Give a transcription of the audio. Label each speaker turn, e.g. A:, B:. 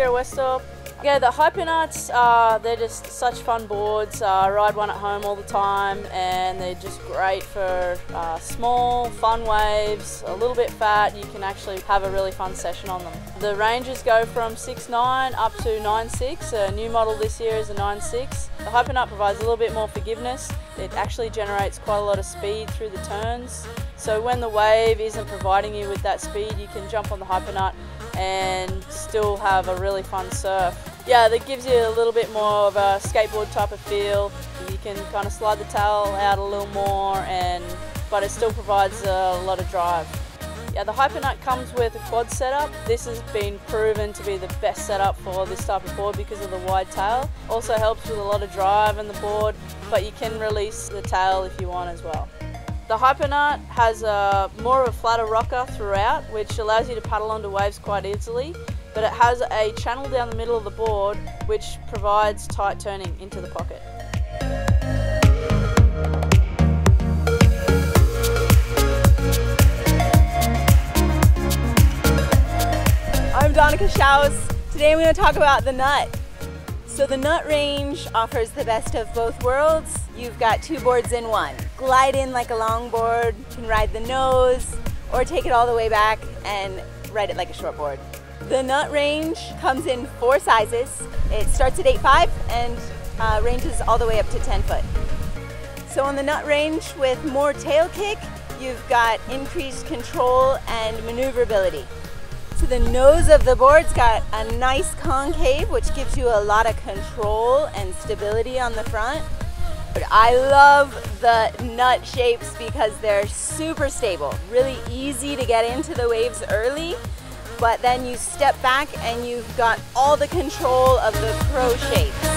A: Kira Westorp. Yeah, the Hypernuts, uh, they're just such fun boards. Uh, I ride one at home all the time and they're just great for uh, small, fun waves, a little bit fat. You can actually have a really fun session on them. The ranges go from 6.9 up to 9.6. A new model this year is a 9.6. The Hypernut provides a little bit more forgiveness. It actually generates quite a lot of speed through the turns. So when the wave isn't providing you with that speed, you can jump on the Hypernut and still have a really fun surf. Yeah, that gives you a little bit more of a skateboard type of feel. You can kind of slide the tail out a little more, and but it still provides a lot of drive. Yeah, the Hypernut comes with a quad setup. This has been proven to be the best setup for this type of board because of the wide tail. Also helps with a lot of drive in the board, but you can release the tail if you want as well. The Hypernut has a more of a flatter rocker throughout, which allows you to paddle onto waves quite easily, but it has a channel down the middle of the board which provides tight turning into the pocket.
B: I'm Donica Schaus. Today I'm going to talk about the Nut. So the Nut range offers the best of both worlds. You've got two boards in one. Glide in like a longboard, you can ride the nose, or take it all the way back and ride it like a shortboard. The Nut range comes in four sizes. It starts at 8.5 and uh, ranges all the way up to 10 foot. So on the Nut range with more tail kick, you've got increased control and maneuverability. So the nose of the board's got a nice concave, which gives you a lot of control and stability on the front. But I love the nut shapes because they're super stable, really easy to get into the waves early, but then you step back and you've got all the control of the pro shapes.